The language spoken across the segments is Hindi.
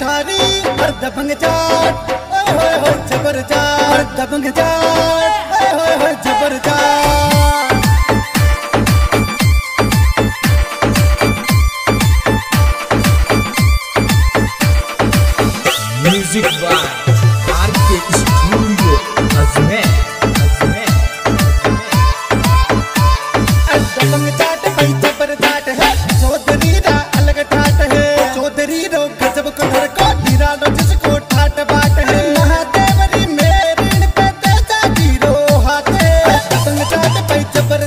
ठारी हर दबंग चाट ओए होए होए जबर हर दबंग चाट ओए होए होए जबर music by R studio Ajmer Ajmer. हर चाट भाई जबर चाट है। चौधरी रा अलग ठाट है। चौधरी रो गजब को धर को जिसको ठाट बाट है। महादेवरी मेरी पे तेजा ज़ीरो हाथ। है चाट भाई जबर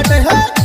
बाटे है।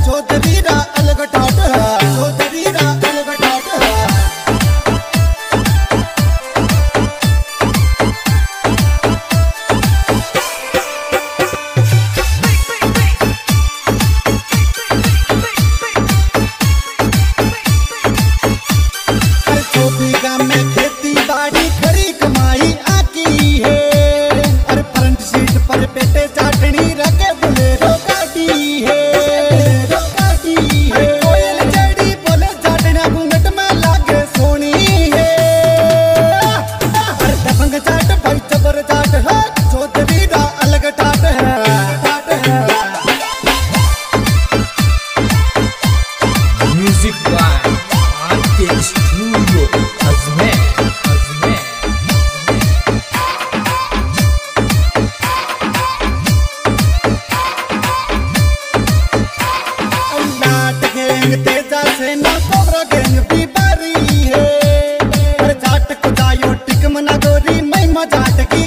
गैंग तेजा जाट की